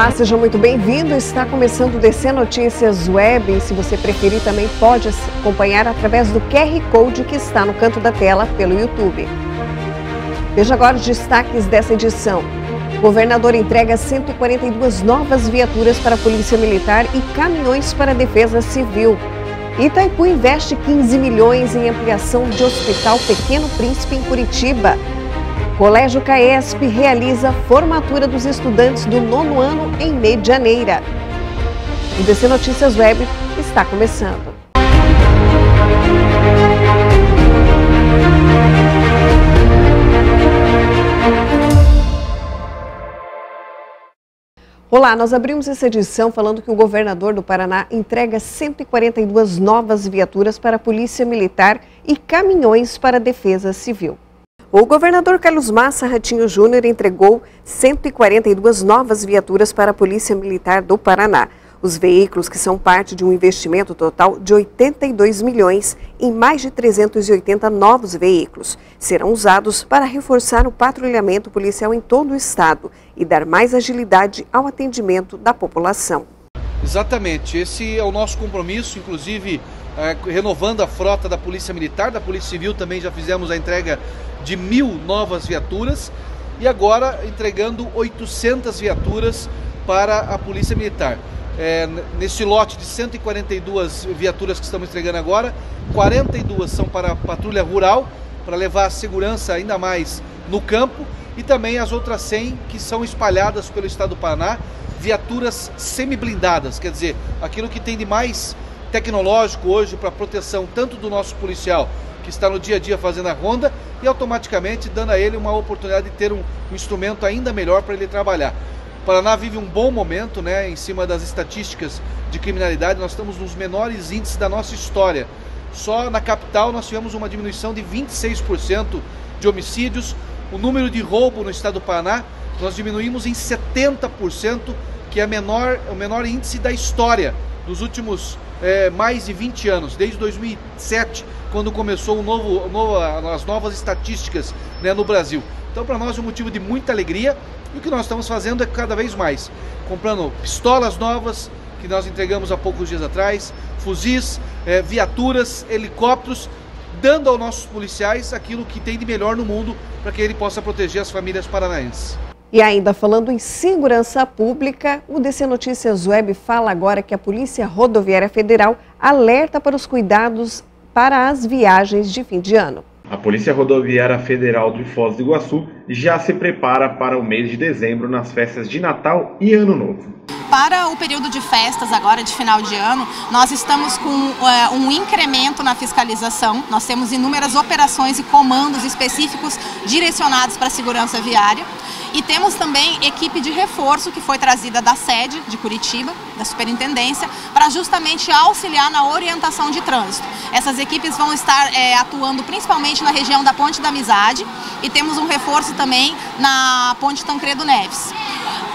Olá, seja muito bem-vindo. Está começando o DC Notícias Web. E se você preferir, também pode acompanhar através do QR Code que está no canto da tela pelo YouTube. Veja agora os destaques dessa edição. O governador entrega 142 novas viaturas para a Polícia Militar e caminhões para a Defesa Civil. Itaipu investe 15 milhões em ampliação de Hospital Pequeno Príncipe em Curitiba. Colégio Caesp realiza formatura dos estudantes do nono ano em Medianeira. O DC Notícias Web está começando. Olá, nós abrimos essa edição falando que o governador do Paraná entrega 142 novas viaturas para a Polícia Militar e caminhões para a Defesa Civil. O governador Carlos Massa Ratinho Júnior entregou 142 novas viaturas para a Polícia Militar do Paraná. Os veículos, que são parte de um investimento total de 82 milhões em mais de 380 novos veículos, serão usados para reforçar o patrulhamento policial em todo o estado e dar mais agilidade ao atendimento da população. Exatamente, esse é o nosso compromisso, inclusive é, renovando a frota da Polícia Militar, da Polícia Civil também já fizemos a entrega de mil novas viaturas e agora entregando 800 viaturas para a Polícia Militar. É, nesse lote de 142 viaturas que estamos entregando agora, 42 são para a patrulha rural, para levar a segurança ainda mais no campo, e também as outras 100 que são espalhadas pelo estado do Paraná, viaturas semi-blindadas, quer dizer, aquilo que tem de mais tecnológico hoje para proteção tanto do nosso policial que está no dia a dia fazendo a ronda e automaticamente dando a ele uma oportunidade de ter um, um instrumento ainda melhor para ele trabalhar. O Paraná vive um bom momento, né, em cima das estatísticas de criminalidade, nós estamos nos menores índices da nossa história. Só na capital nós tivemos uma diminuição de 26% de homicídios. O número de roubo no estado do Paraná nós diminuímos em 70%, que é menor, o menor índice da história dos últimos é, mais de 20 anos, desde 2007, quando começou o novo, novo, as novas estatísticas né, no Brasil. Então, para nós é um motivo de muita alegria e o que nós estamos fazendo é cada vez mais comprando pistolas novas que nós entregamos há poucos dias atrás, fuzis, é, viaturas, helicópteros, dando aos nossos policiais aquilo que tem de melhor no mundo para que ele possa proteger as famílias paranaenses. E ainda falando em segurança pública, o DC Notícias Web fala agora que a Polícia Rodoviária Federal alerta para os cuidados para as viagens de fim de ano. A Polícia Rodoviária Federal de Foz do Iguaçu já se prepara para o mês de dezembro nas festas de Natal e Ano Novo. Para o período de festas, agora de final de ano, nós estamos com uh, um incremento na fiscalização. Nós temos inúmeras operações e comandos específicos direcionados para a segurança viária. E temos também equipe de reforço que foi trazida da sede de Curitiba, da superintendência, para justamente auxiliar na orientação de trânsito. Essas equipes vão estar é, atuando principalmente na região da Ponte da Amizade e temos um reforço também na Ponte Tancredo Neves.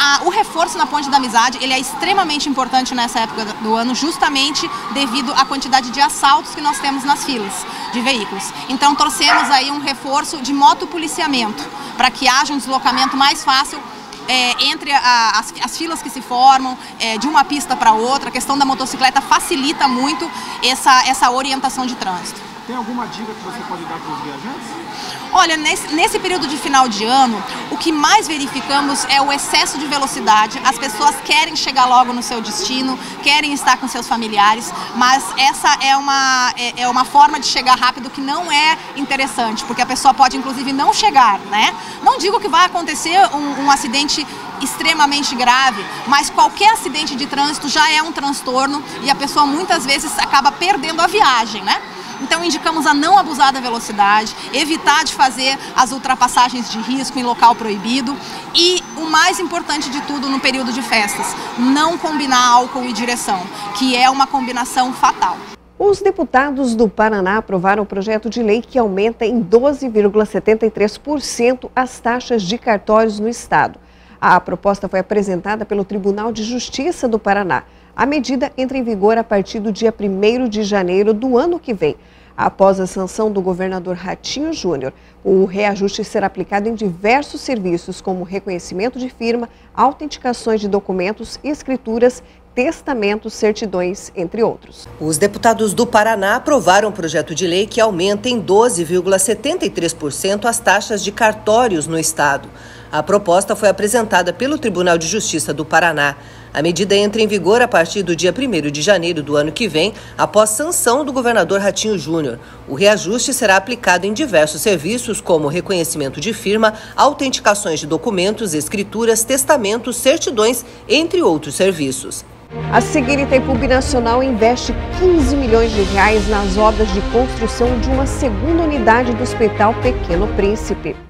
A, o reforço na Ponte da Amizade ele é extremamente importante nessa época do ano, justamente devido à quantidade de assaltos que nós temos nas filas de veículos. Então torcemos aí um reforço de motopoliciamento, para que haja um deslocamento mais fácil é, entre a, as, as, filas que se formam, é, de uma pista para outra, a questão da motocicleta facilita muito essa, essa orientação de trânsito. Tem alguma dica que você pode dar para os viajantes? Olha, nesse, nesse, período de final de ano, o que mais verificamos é o excesso de velocidade. As pessoas querem chegar logo no seu destino, querem estar com seus familiares, mas essa é uma, é, é uma forma de chegar rápido que não é interessante, porque a pessoa pode inclusive não chegar, né? Não digo que vai acontecer um, um acidente extremamente grave, mas qualquer acidente de trânsito já é um transtorno e a pessoa muitas vezes acaba perdendo a viagem, né? Então indicamos a não abusar da velocidade, evitar de fazer as ultrapassagens de risco em local proibido e o mais importante de tudo no período de festas, não combinar álcool e direção, que é uma combinação fatal. Os deputados do Paraná aprovaram o projeto de lei que aumenta em 12,73% as taxas de cartórios no estado. A proposta foi apresentada pelo Tribunal de Justiça do Paraná. A medida entra em vigor a partir do dia 1 de janeiro do ano que vem. Após a sanção do governador Ratinho Júnior, o reajuste será aplicado em diversos serviços, como reconhecimento de firma, autenticações de documentos, escrituras, testamentos, certidões, entre outros. Os deputados do Paraná aprovaram um projeto de lei que aumenta em 12,73% as taxas de cartórios no estado. A proposta foi apresentada pelo Tribunal de Justiça do Paraná. A medida entra em vigor a partir do dia 1 de janeiro do ano que vem, após sanção do governador Ratinho Júnior. O reajuste será aplicado em diversos serviços, como reconhecimento de firma, autenticações de documentos, escrituras, testamentos, certidões, entre outros serviços. A seguir, Itaipu Nacional investe 15 milhões de reais nas obras de construção de uma segunda unidade do Hospital Pequeno Príncipe.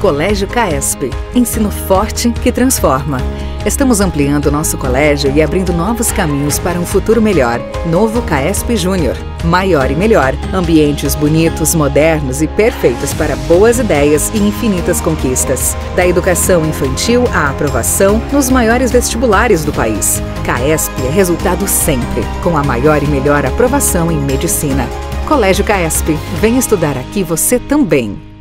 Colégio CAESP. Ensino forte que transforma. Estamos ampliando nosso colégio e abrindo novos caminhos para um futuro melhor. Novo CAESP Júnior. Maior e melhor. Ambientes bonitos, modernos e perfeitos para boas ideias e infinitas conquistas. Da educação infantil à aprovação nos maiores vestibulares do país. CAESP é resultado sempre, com a maior e melhor aprovação em medicina. Colégio CAESP. Vem estudar aqui você também.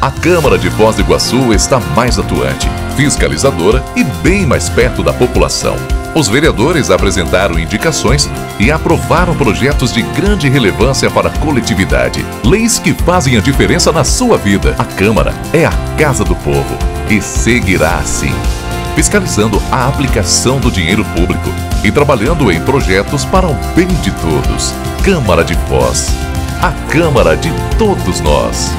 A Câmara de Foz do Iguaçu está mais atuante, fiscalizadora e bem mais perto da população. Os vereadores apresentaram indicações e aprovaram projetos de grande relevância para a coletividade. Leis que fazem a diferença na sua vida. A Câmara é a casa do povo e seguirá assim. Fiscalizando a aplicação do dinheiro público e trabalhando em projetos para o bem de todos. Câmara de Foz. A Câmara de todos nós.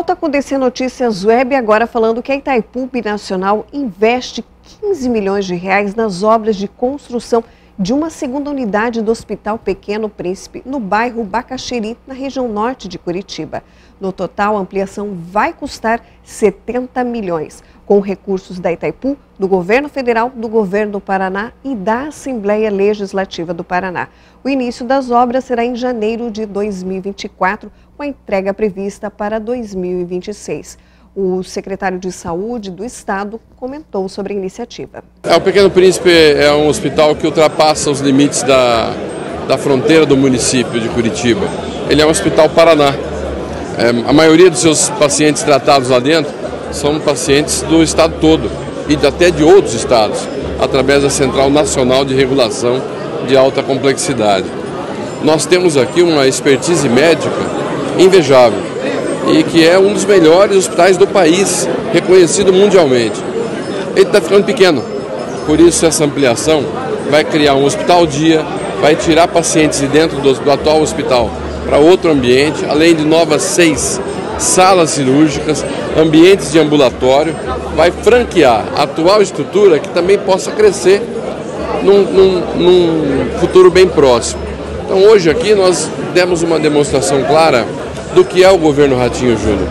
Volta com DC Notícias Web, agora falando que a Itaipu Nacional investe 15 milhões de reais nas obras de construção de uma segunda unidade do Hospital Pequeno Príncipe, no bairro Bacaxeri, na região norte de Curitiba. No total, a ampliação vai custar 70 milhões, com recursos da Itaipu, do governo federal, do governo do Paraná e da Assembleia Legislativa do Paraná. O início das obras será em janeiro de 2024, com a entrega prevista para 2026. O secretário de Saúde do Estado comentou sobre a iniciativa. É, o Pequeno Príncipe é um hospital que ultrapassa os limites da, da fronteira do município de Curitiba. Ele é um hospital Paraná. É, a maioria dos seus pacientes tratados lá dentro são pacientes do estado todo e até de outros estados, através da Central Nacional de Regulação de Alta Complexidade. Nós temos aqui uma expertise médica invejável e que é um dos melhores hospitais do país, reconhecido mundialmente. Ele está ficando pequeno, por isso essa ampliação vai criar um hospital dia, vai tirar pacientes de dentro do, do atual hospital para outro ambiente, além de novas seis salas cirúrgicas, ambientes de ambulatório, vai franquear a atual estrutura que também possa crescer num, num, num futuro bem próximo. Então hoje aqui nós demos uma demonstração clara do que é o governo Ratinho Júnior.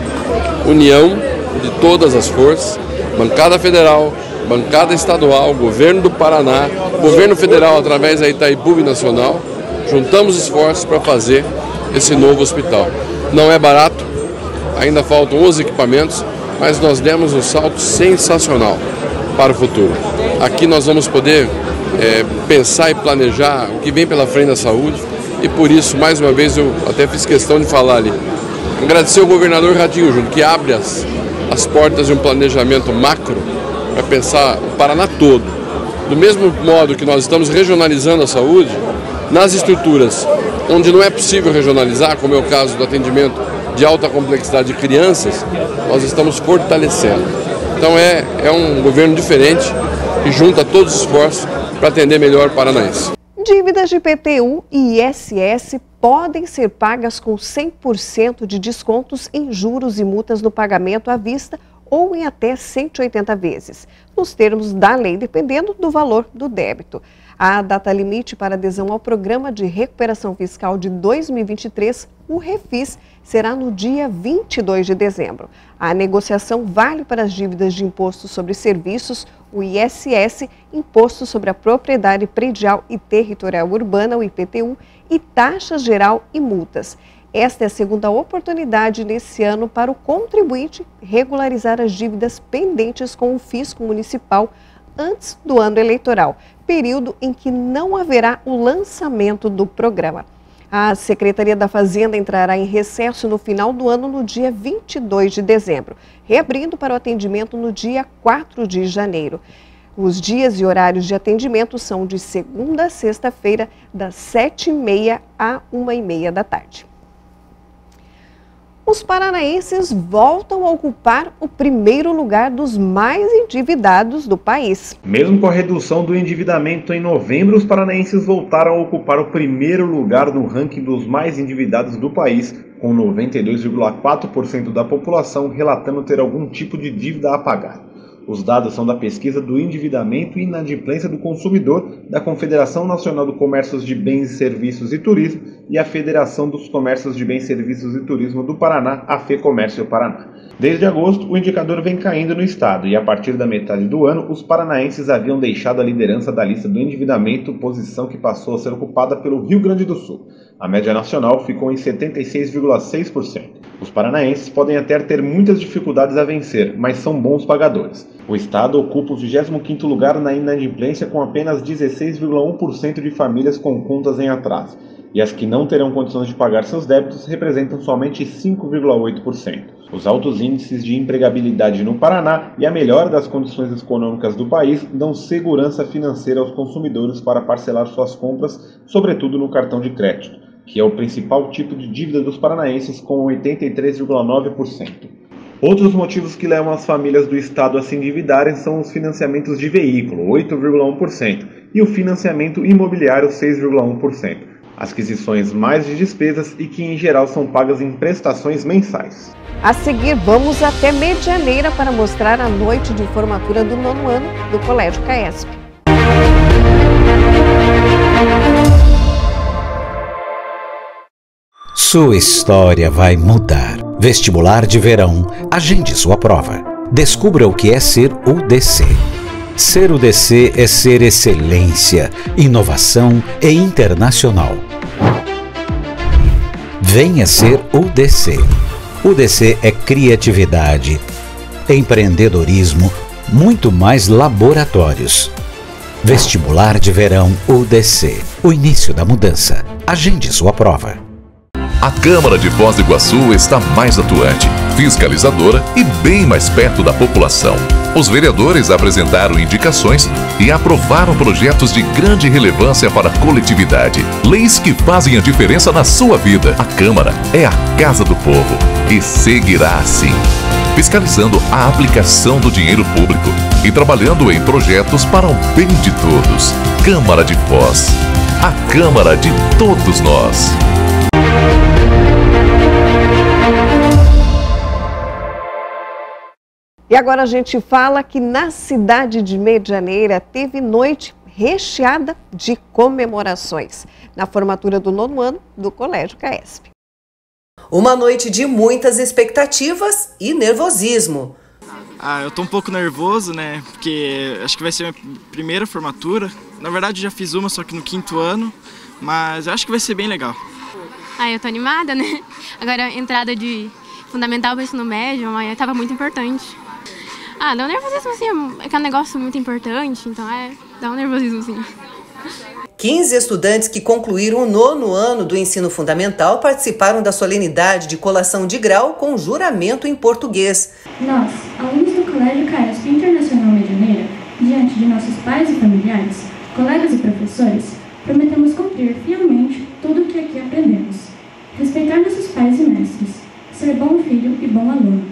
União de todas as forças, bancada federal, bancada estadual, governo do Paraná, governo federal através da Itaipu Nacional, juntamos esforços para fazer esse novo hospital. Não é barato, ainda faltam 11 equipamentos, mas nós demos um salto sensacional para o futuro. Aqui nós vamos poder é, pensar e planejar o que vem pela frente da saúde, e por isso, mais uma vez, eu até fiz questão de falar ali. Agradecer ao governador Radinho Júnior, que abre as, as portas de um planejamento macro para pensar o Paraná todo. Do mesmo modo que nós estamos regionalizando a saúde, nas estruturas onde não é possível regionalizar, como é o caso do atendimento de alta complexidade de crianças, nós estamos fortalecendo. Então é, é um governo diferente que junta todos os esforços para atender melhor o paranaense. Dívidas de IPTU e ISS podem ser pagas com 100% de descontos em juros e multas no pagamento à vista ou em até 180 vezes, nos termos da lei, dependendo do valor do débito. A data limite para adesão ao Programa de Recuperação Fiscal de 2023, o REFIS, será no dia 22 de dezembro. A negociação vale para as dívidas de imposto sobre serviços, o ISS, Imposto sobre a Propriedade Predial e Territorial Urbana, o IPTU, e taxa geral e multas. Esta é a segunda oportunidade nesse ano para o contribuinte regularizar as dívidas pendentes com o fisco municipal antes do ano eleitoral, período em que não haverá o lançamento do programa. A Secretaria da Fazenda entrará em recesso no final do ano, no dia 22 de dezembro, reabrindo para o atendimento no dia 4 de janeiro. Os dias e horários de atendimento são de segunda a sexta-feira, das 7h30 a 1h30 da tarde os paranaenses voltam a ocupar o primeiro lugar dos mais endividados do país. Mesmo com a redução do endividamento em novembro, os paranaenses voltaram a ocupar o primeiro lugar no ranking dos mais endividados do país, com 92,4% da população relatando ter algum tipo de dívida a pagar. Os dados são da pesquisa do endividamento e inadimplência do consumidor da Confederação Nacional do Comércio de Bens, Serviços e Turismo e a Federação dos Comércios de Bens, Serviços e Turismo do Paraná, a FEComércio Paraná. Desde agosto, o indicador vem caindo no estado e a partir da metade do ano, os paranaenses haviam deixado a liderança da lista do endividamento, posição que passou a ser ocupada pelo Rio Grande do Sul. A média nacional ficou em 76,6%. Os paranaenses podem até ter muitas dificuldades a vencer, mas são bons pagadores. O estado ocupa o 25º lugar na inadimplência com apenas 16,1% de famílias com contas em atraso, e as que não terão condições de pagar seus débitos representam somente 5,8%. Os altos índices de empregabilidade no Paraná e a melhora das condições econômicas do país dão segurança financeira aos consumidores para parcelar suas compras, sobretudo no cartão de crédito que é o principal tipo de dívida dos paranaenses, com 83,9%. Outros motivos que levam as famílias do estado a se endividarem são os financiamentos de veículo, 8,1%, e o financiamento imobiliário, 6,1%. Aquisições mais de despesas e que em geral são pagas em prestações mensais. A seguir, vamos até Medianeira para mostrar a noite de formatura do nono ano do Colégio CAESP. Sua história vai mudar. Vestibular de verão. Agende sua prova. Descubra o que é ser UDC. Ser UDC é ser excelência, inovação e internacional. Venha ser UDC. UDC é criatividade, empreendedorismo, muito mais laboratórios. Vestibular de verão UDC. O início da mudança. Agende sua prova. A Câmara de Foz do Iguaçu está mais atuante, fiscalizadora e bem mais perto da população. Os vereadores apresentaram indicações e aprovaram projetos de grande relevância para a coletividade. Leis que fazem a diferença na sua vida. A Câmara é a casa do povo e seguirá assim. Fiscalizando a aplicação do dinheiro público e trabalhando em projetos para o bem de todos. Câmara de Foz. A Câmara de todos nós. E agora a gente fala que na cidade de Medianeira teve noite recheada de comemorações na formatura do nono ano do Colégio CAESP. Uma noite de muitas expectativas e nervosismo. Ah, eu tô um pouco nervoso, né? Porque acho que vai ser a minha primeira formatura. Na verdade, já fiz uma, só que no quinto ano. Mas eu acho que vai ser bem legal. Ah, eu tô animada, né? Agora, a entrada de fundamental para ensino médio, amanhã estava muito importante. Ah, dá um nervosismo sim, é que é um negócio muito importante, então é, dá um nervosismo sim. 15 estudantes que concluíram o nono ano do ensino fundamental participaram da solenidade de colação de grau com juramento em português. Nós, alunos do Colégio CAESP Internacional Medianeira, diante de nossos pais e familiares, colegas e professores, prometemos cumprir fielmente tudo o que aqui aprendemos. Respeitar nossos pais e mestres, ser bom filho e bom aluno,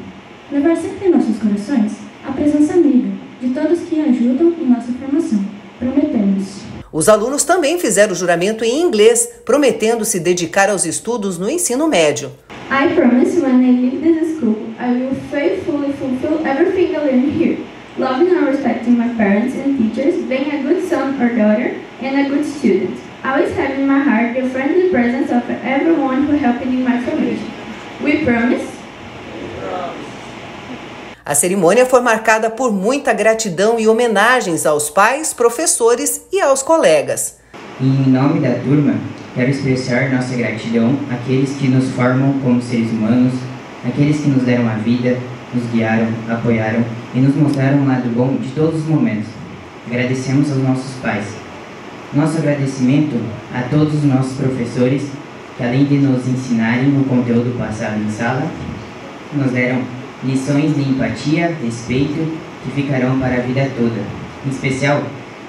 levar sempre em nossos corações a presença amiga de todos que ajudam em nossa formação. Prometemos. Os alunos também fizeram o juramento em inglês, prometendo se dedicar aos estudos no ensino médio. I promise when I leave this school, I will faithfully fulfill everything I learned here, loving and respecting my parents and teachers, being a good son or daughter, and a good student. Always having in my heart the friendly presence of everyone who helped in my formation. We promise. A cerimônia foi marcada por muita gratidão e homenagens aos pais, professores e aos colegas. Em nome da turma, quero expressar nossa gratidão àqueles que nos formam como seres humanos, àqueles que nos deram a vida, nos guiaram, apoiaram e nos mostraram um lado bom de todos os momentos. Agradecemos aos nossos pais. Nosso agradecimento a todos os nossos professores que, além de nos ensinarem o conteúdo passado em sala, nos deram lições de empatia, respeito que ficarão para a vida toda. Em especial,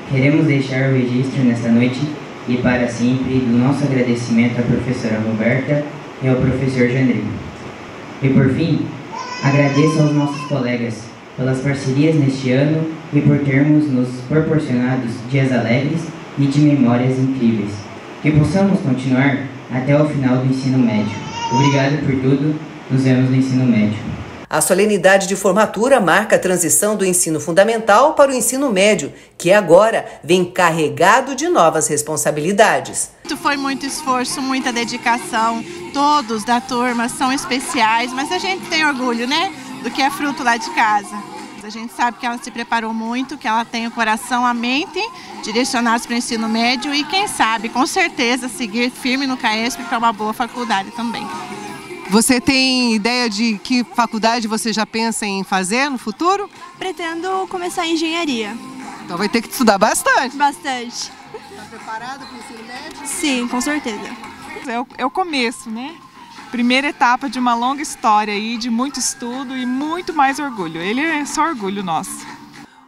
queremos deixar o registro nesta noite e para sempre do nosso agradecimento à professora Roberta e ao professor Jandrei. E por fim, agradeço aos nossos colegas pelas parcerias neste ano e por termos nos proporcionado dias alegres e de memórias incríveis. Que possamos continuar até o final do ensino médio. Obrigado por tudo, nos vemos no ensino médio. A solenidade de formatura marca a transição do ensino fundamental para o ensino médio, que agora vem carregado de novas responsabilidades. Foi muito esforço, muita dedicação. Todos da turma são especiais, mas a gente tem orgulho, né? Do que é fruto lá de casa. A gente sabe que ela se preparou muito, que ela tem o coração, a mente direcionados para o ensino médio e, quem sabe, com certeza, seguir firme no CAESP para uma boa faculdade também. Você tem ideia de que faculdade você já pensa em fazer no futuro? Pretendo começar engenharia. Então vai ter que estudar bastante. Bastante. Está preparado para o ensino médio? Sim, com certeza. É o, é o começo, né? Primeira etapa de uma longa história aí, de muito estudo e muito mais orgulho. Ele é só orgulho nosso.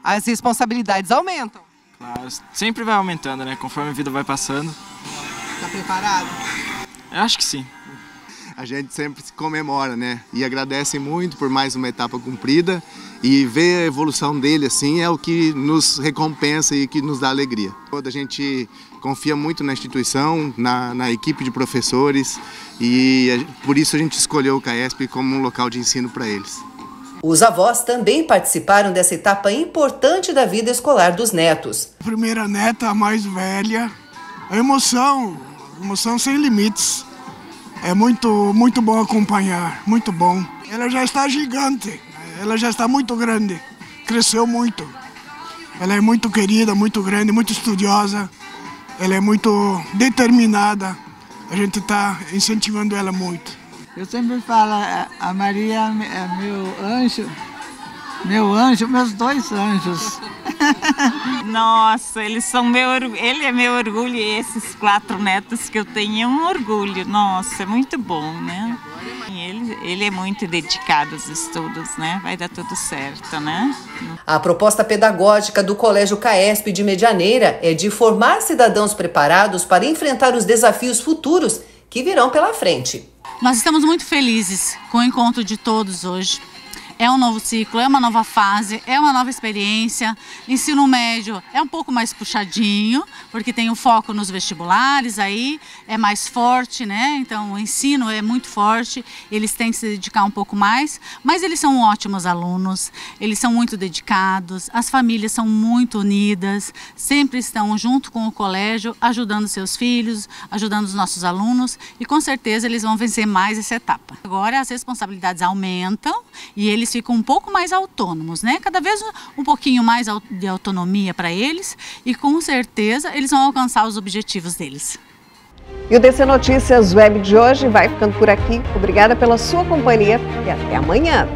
As responsabilidades aumentam. Claro, sempre vai aumentando, né? Conforme a vida vai passando. Está preparado? Eu acho que sim a gente sempre se comemora, né? E agradece muito por mais uma etapa cumprida e ver a evolução dele assim é o que nos recompensa e que nos dá alegria. A gente confia muito na instituição, na, na equipe de professores e por isso a gente escolheu o CAESP como um local de ensino para eles. Os avós também participaram dessa etapa importante da vida escolar dos netos. Primeira neta, a mais velha, a emoção, emoção sem limites. É muito, muito bom acompanhar, muito bom. Ela já está gigante, ela já está muito grande, cresceu muito. Ela é muito querida, muito grande, muito estudiosa, ela é muito determinada. A gente está incentivando ela muito. Eu sempre falo, a Maria é meu anjo, meu anjo, meus dois anjos. Nossa, eles são meu ele é meu orgulho e esses quatro netos que eu tenho é um orgulho. Nossa, é muito bom, né? Ele, ele é muito dedicado aos estudos, né? Vai dar tudo certo, né? A proposta pedagógica do Colégio CAESP de Medianeira é de formar cidadãos preparados para enfrentar os desafios futuros que virão pela frente. Nós estamos muito felizes com o encontro de todos hoje é um novo ciclo, é uma nova fase, é uma nova experiência. Ensino médio é um pouco mais puxadinho, porque tem o um foco nos vestibulares, aí é mais forte, né? Então o ensino é muito forte, eles têm que se dedicar um pouco mais, mas eles são ótimos alunos, eles são muito dedicados, as famílias são muito unidas, sempre estão junto com o colégio, ajudando seus filhos, ajudando os nossos alunos e com certeza eles vão vencer mais essa etapa. Agora as responsabilidades aumentam e eles ficam um pouco mais autônomos, né? Cada vez um pouquinho mais de autonomia para eles e com certeza eles vão alcançar os objetivos deles. E o DC Notícias Web de hoje vai ficando por aqui. Obrigada pela sua companhia e até amanhã.